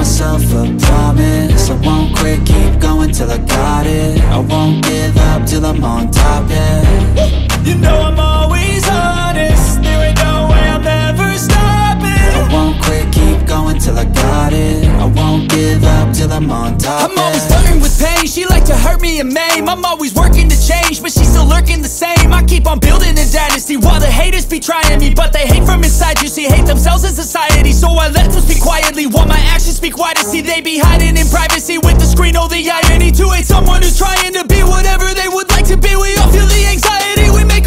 myself a promise. I won't quit, keep going till I got it. I won't give up till I'm on top, yeah. You know I'm always going till I got it I won't give up till I'm on top, I'm always yeah. flirting with pain. She like to hurt me and maim. I'm always working to change, but she's still lurking the same. I keep on building a dynasty while the haters be trying me, but they hate from inside. You see, hate themselves in society, so I let them speak quietly while my actions speak wider. See, they be hiding in privacy with the screen. Oh, the irony to hate someone who's trying to be whatever they would like to be. We all feel the anxiety. We make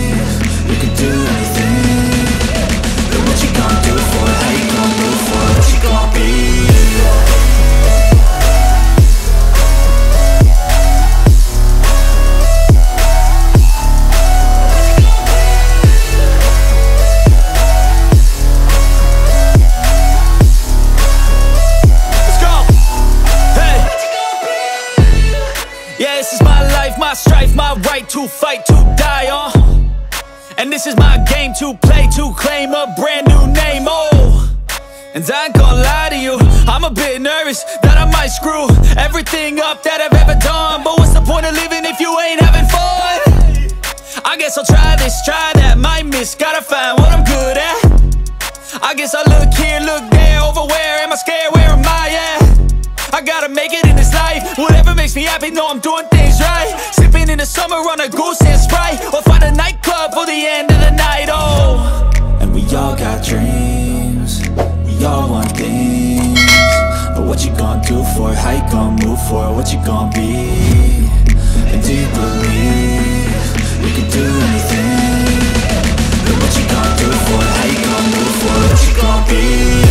what you gonna do for it? How you move for it? What you be? I'll try this, try that, might miss, gotta find what I'm good at. I guess I look here, look there, over where am I scared, where am I at? I gotta make it in this life, whatever makes me happy, know I'm doing things right. Sipping in the summer on a goose and Sprite, or find a nightclub for the end of the night, oh. And we all got dreams We all want things But what you gonna do for it? How you gonna move for it? What you gonna be? And do you believe How you gonna move for it? What you gonna be?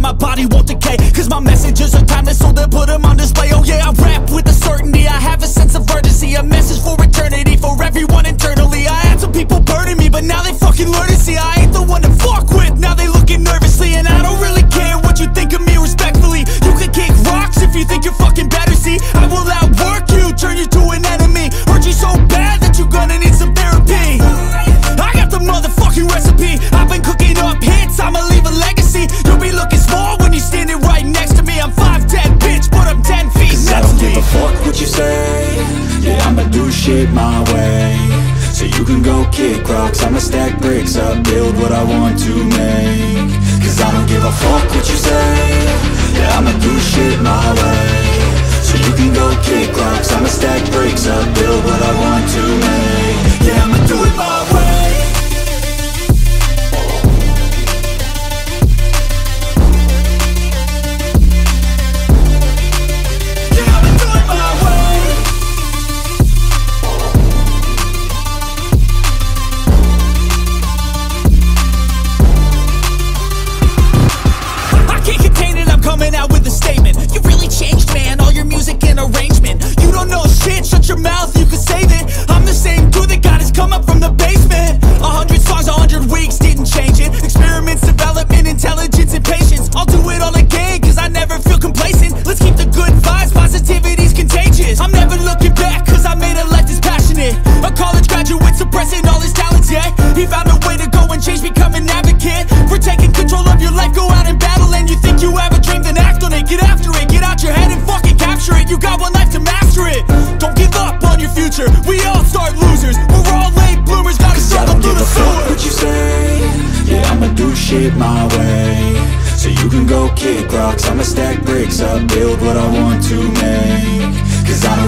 my body won't decay.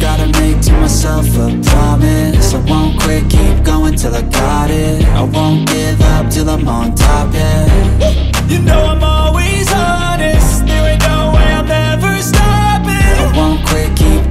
Gotta make to myself a promise. I won't quit, keep going till I got it. I won't give up till I'm on top, yeah. You know I'm always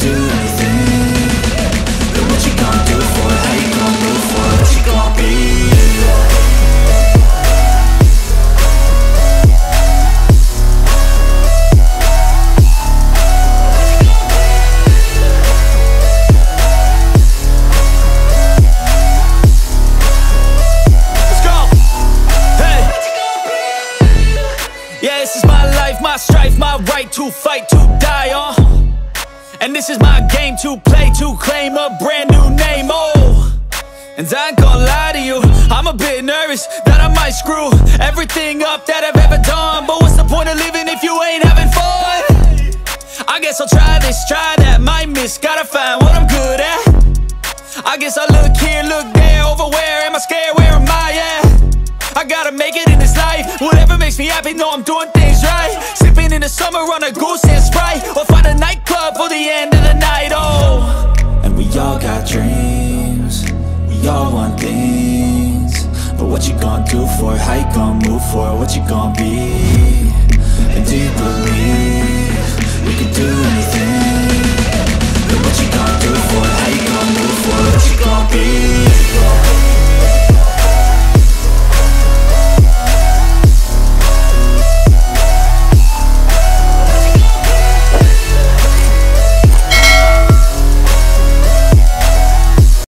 do anything But what you gonna do for? How you gonna move for to claim a brand new name, oh. And I ain't gonna lie to you, I'm a bit nervous that I might screw everything up that I've ever done. But what's the point of living if you ain't having fun? I guess I'll try this, try that, might miss, gotta find what I'm good at. I guess I look here, look there, over where am I scared, where am I at? I gotta make it in this life, whatever makes me happy, know I'm doing things right. Sipping in the summer on a goose and Sprite Or find a nightclub for the end of the night, oh we all got dreams, we all want things. But what you gonna do for it, how you gonna move for it, what you gonna be? And do you believe we can do anything? And what you gonna do for it, how you gonna move for it, what you gonna be?